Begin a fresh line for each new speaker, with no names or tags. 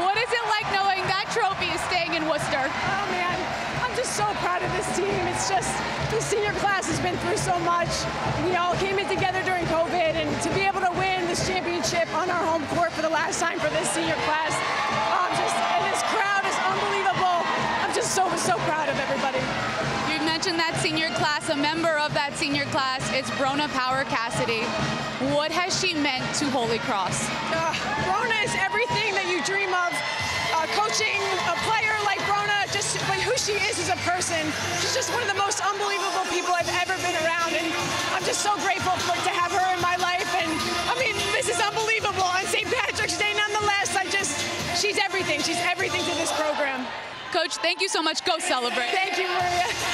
What is it like knowing that trophy is staying in Worcester?
Oh, man. I'm just so proud of this team. It's just the senior class has been through so much. We all came in together during COVID, and to be able to win this championship on our home court for the last time for this senior class, um, just, and this crowd is unbelievable. I'm just so, so proud of everybody
You mentioned that senior class, a member of that senior class, it's Bronagh Power Cassidy. What has she meant to Holy Cross?
Uh, Bronagh is every coaching a player like Bronagh, just but who she is as a person. She's just one of the most unbelievable people I've ever been around, and I'm just so grateful for, to have her in my life. And I mean, this is unbelievable on St. Patrick's Day. Nonetheless, I just she's everything. She's everything to this program.
Coach, thank you so much. Go celebrate.
Thank you, Maria.